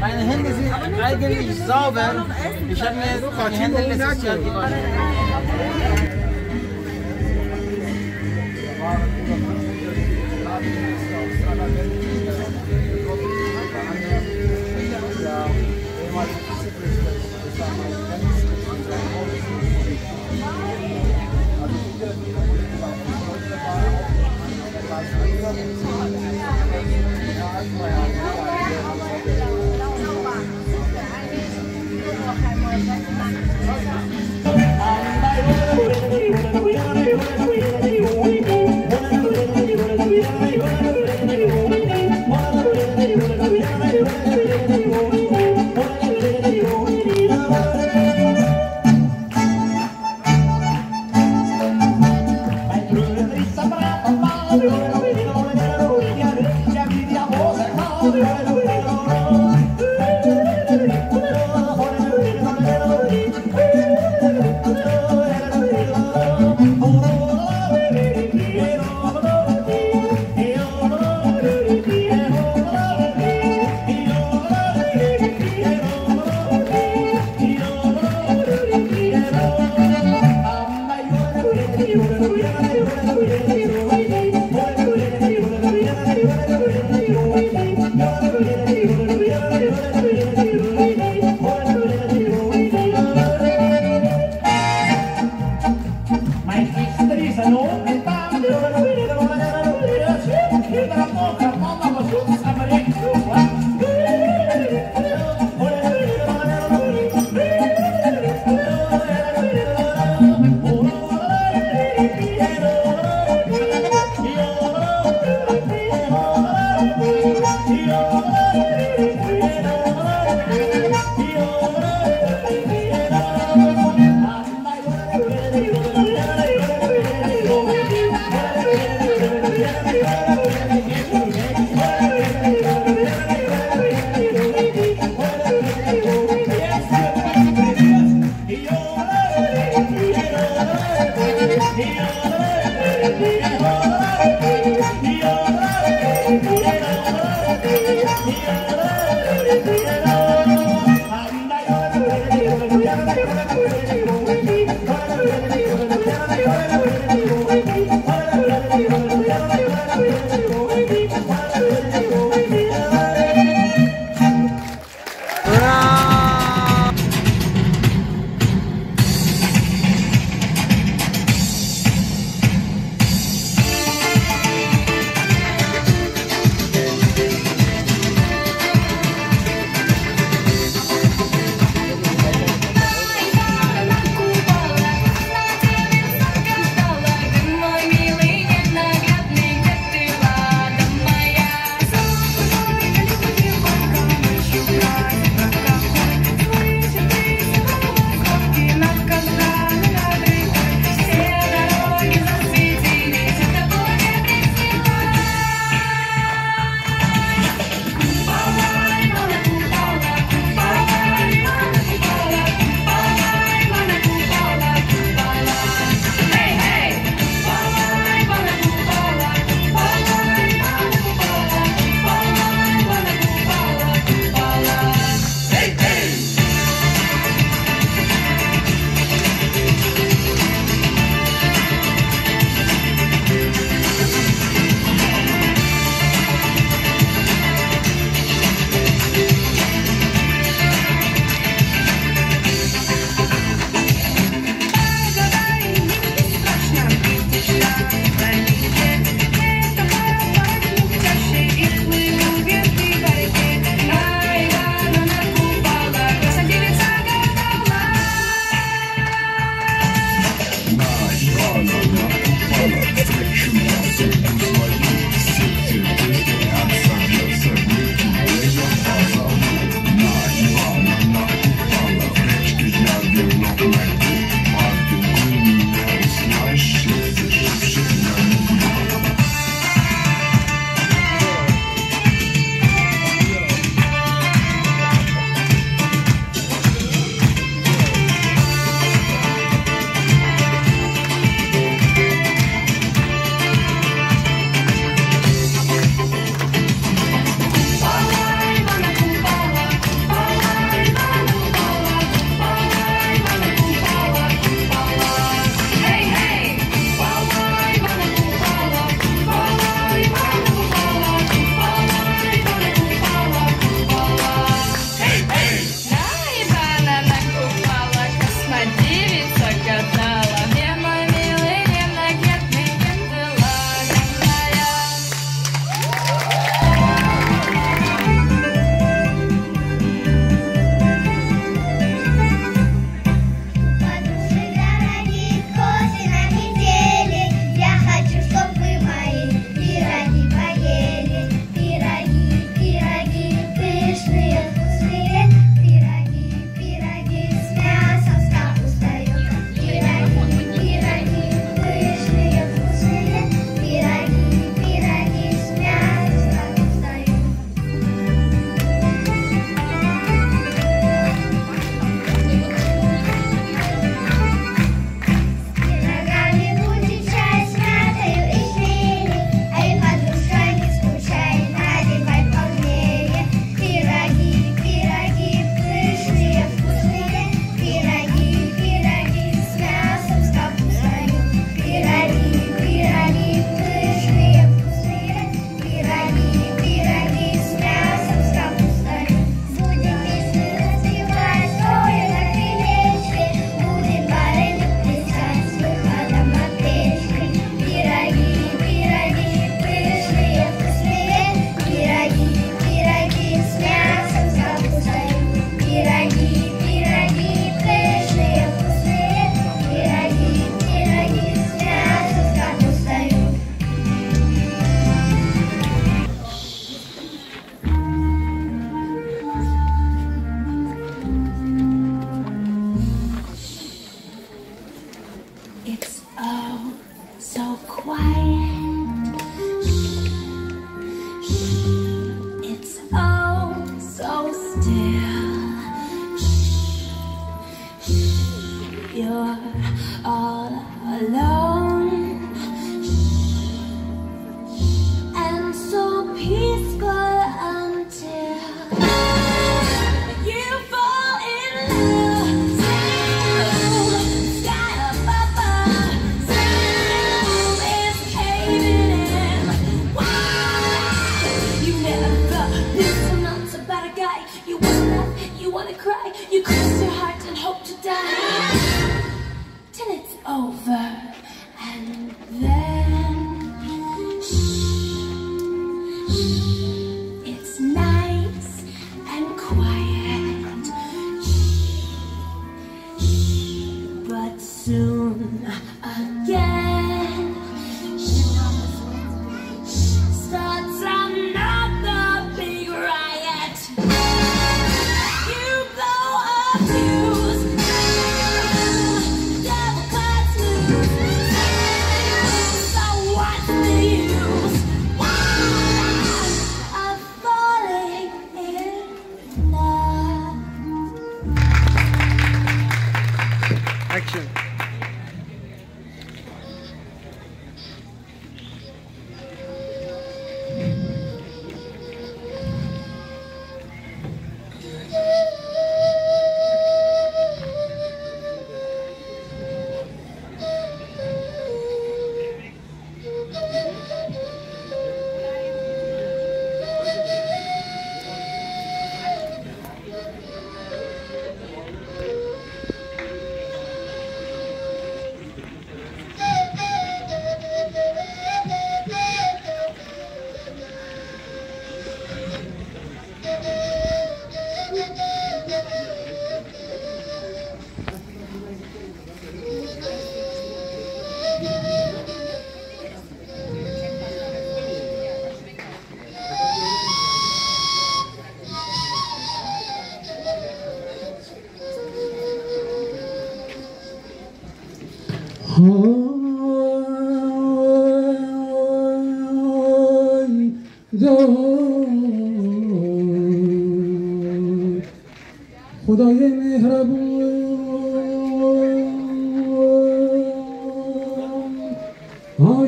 Meine Hände sind eigentlich sauber. Ich habe mir die Hände letztes Jahr gewaschen.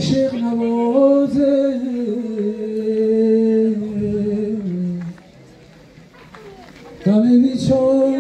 عاشق نوازه. غم بیچاره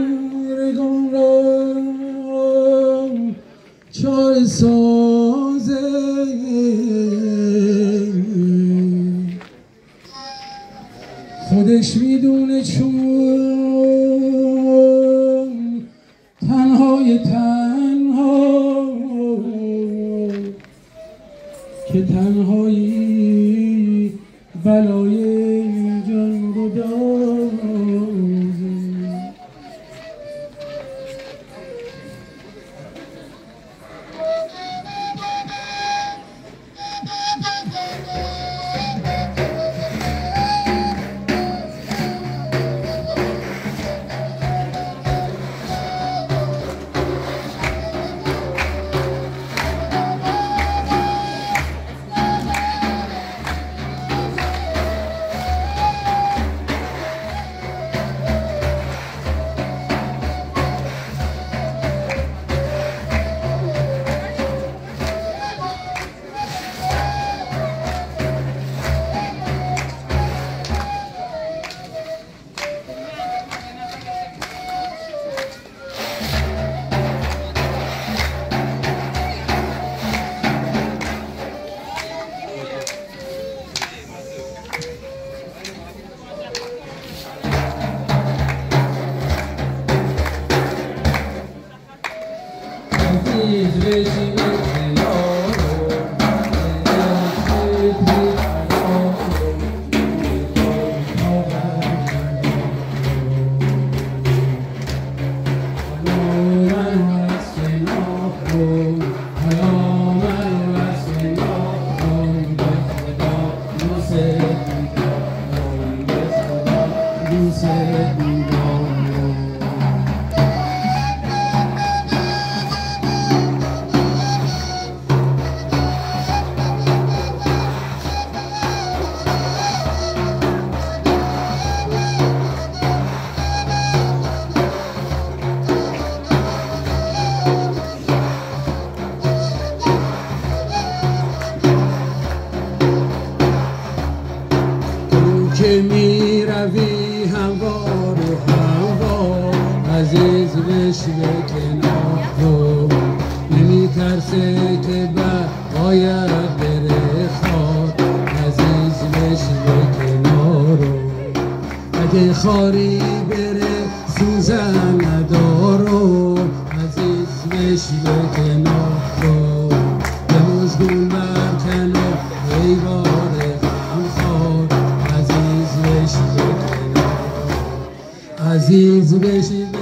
Aziz ve Aziz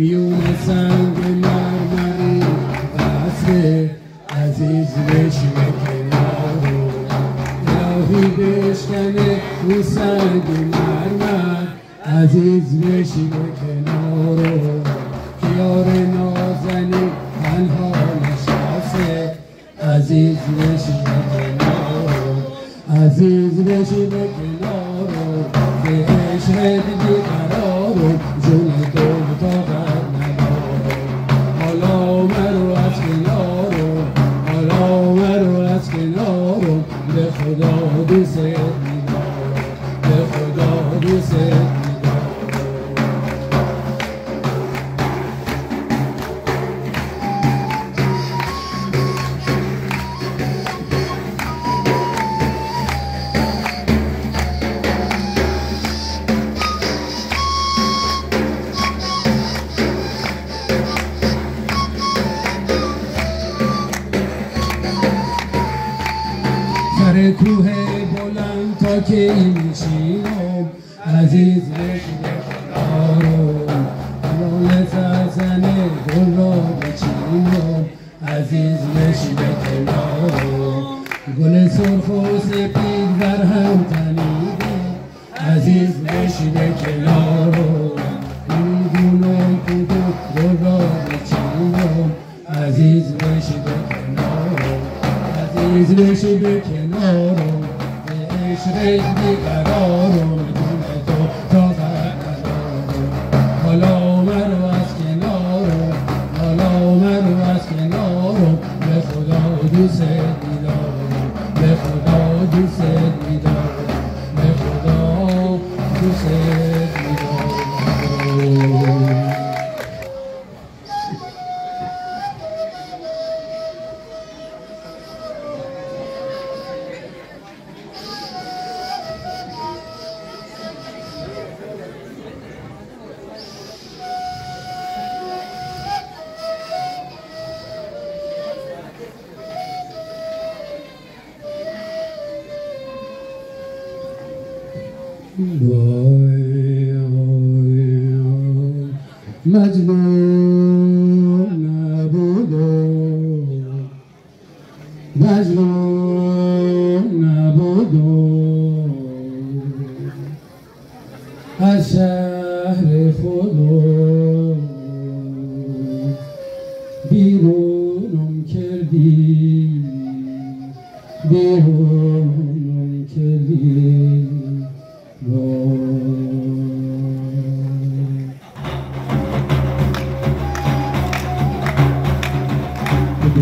music came, she home, and Imagine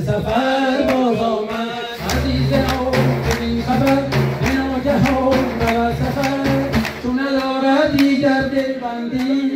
سفر باز آمد. عزیز آن بی خبر به ناگهان سفر. چون ندارد دیگر دلبندی.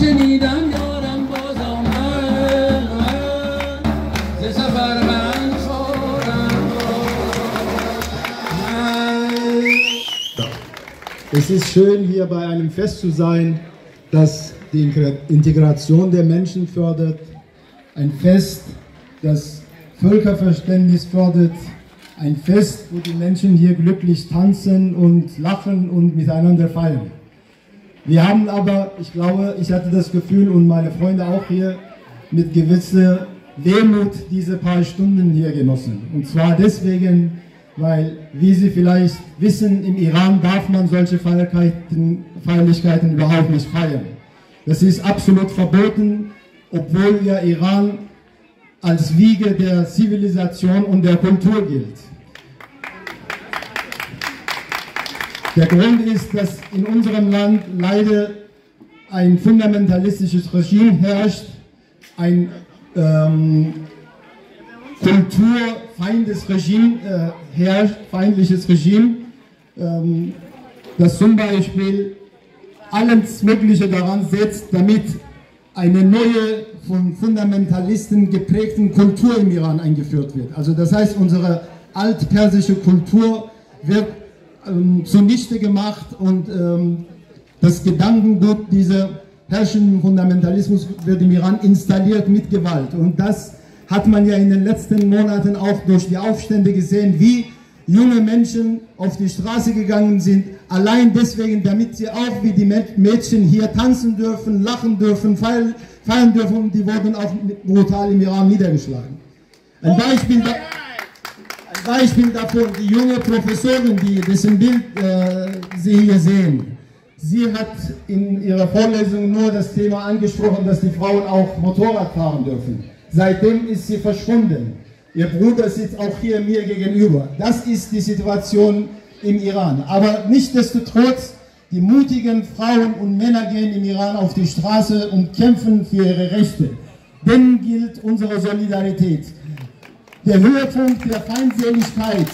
شنیدم یارم باز آمد ز سفر غمخوارم Es ist schön, hier bei einem Fest zu sein, das die Integra- Integration der Menschen fördert. Ein Fest, das Völkerverständnis fördert. Ein Fest, wo die Menschen hier glücklich tanzen und lachen und miteinander feiern. Wir haben aber, ich glaube, ich hatte das Gefühl und meine Freunde auch hier mit gewisser Wehmut diese paar Stunden hier genossen. Und zwar deswegen, weil, wie Sie vielleicht wissen, im Iran darf man solche Feierlichkeiten, Feierlichkeiten überhaupt nicht feiern. Das ist absolut verboten, obwohl ja Iran als Wiege der Zivilisation und der Kultur gilt. Der Grund ist, dass in unserem Land leider ein fundamentalistisches Regime herrscht, ein ähm, kulturfeindes Regime äh, herrscht, feindliches Regime, ähm, das zum Beispiel alles Mögliche daran setzt, damit eine neue, von Fundamentalisten geprägten Kultur im Iran eingeführt wird. Also das heißt, unsere altpersische Kultur wird ähm, zunichte gemacht und ähm, das Gedankengut dieser herrschenden Fundamentalismus wird im Iran installiert mit Gewalt. Und das hat man ja in den letzten Monaten auch durch die Aufstände gesehen, wie junge Menschen auf die Straße gegangen sind, allein deswegen, damit sie auch wie die Mädchen hier tanzen dürfen, lachen dürfen, feiern, dürfen. Und die wurden auch brutal im Iran niedergeschlagen. Ein Beispiel, da, Beispiel davon, die junge Professorin, die dessen Bild äh, Sie hier sehen. Sie hat in ihrer Vorlesung nur das Thema angesprochen, dass die Frauen auch Motorrad fahren dürfen. Seitdem ist sie verschwunden. Ihr Bruder sitzt auch hier mir gegenüber. Das ist die Situation im Iran. Aber nichtsdestotrotz, die mutigen Frauen und Männer gehen im Iran auf die Straße und kämpfen für ihre Rechte. Denen gilt unsere Solidarität. Der Höhepunkt der Feindseligkeit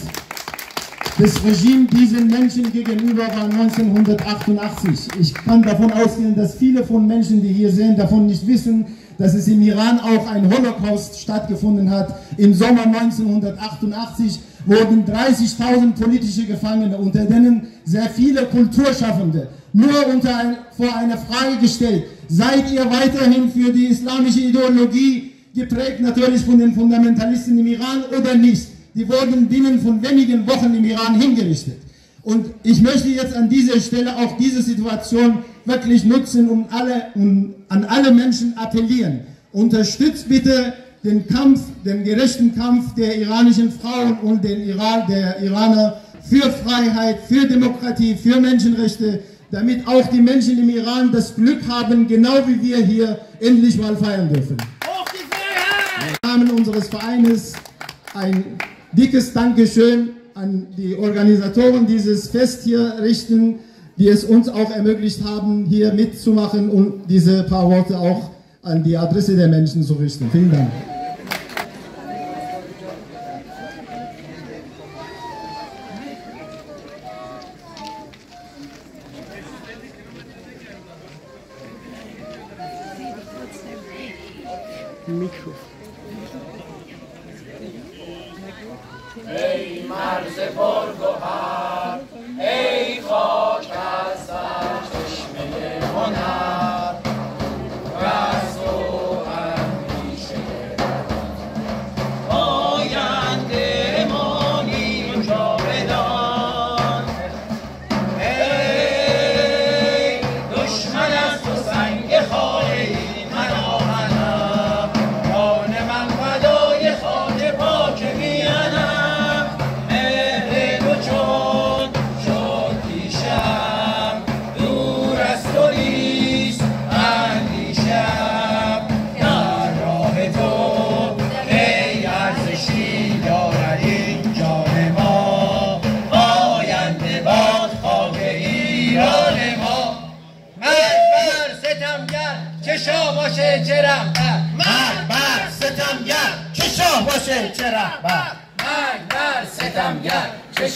des Regimes diesen Menschen gegenüber war 1988. Ich kann davon ausgehen, dass viele von Menschen, die hier sind, davon nicht wissen, dass es im Iran auch ein Holocaust stattgefunden hat. Im Sommer 1988 wurden 30.000 politische Gefangene, unter denen sehr viele Kulturschaffende, nur unter ein, vor eine Frage gestellt. Seid ihr weiterhin für die islamische Ideologie geprägt natürlich von den Fundamentalisten im Iran oder nicht? Die wurden binnen von wenigen Wochen im Iran hingerichtet. Und ich möchte jetzt an dieser Stelle auch diese Situation wirklich nutzen, um, alle, um an alle Menschen appellieren. Unterstützt bitte den Kampf, den gerechten Kampf der iranischen Frauen und den Iran, der Iraner für Freiheit, für Demokratie, für Menschenrechte, damit auch die Menschen im Iran das Glück haben, genau wie wir hier endlich mal feiern dürfen. Auf die Freiheit! Im Namen unseres Vereines ein dickes Dankeschön an die Organisatoren dieses Fest hier richten, die es uns auch ermöglicht haben, hier mitzumachen und diese paar Worte auch an die Adresse der Menschen zu richten. Vielen Dank.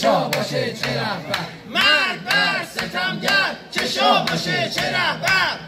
شاه باشه چه رهبر؟ مرد بر ستمگر چه شاه باشه چه رهبر؟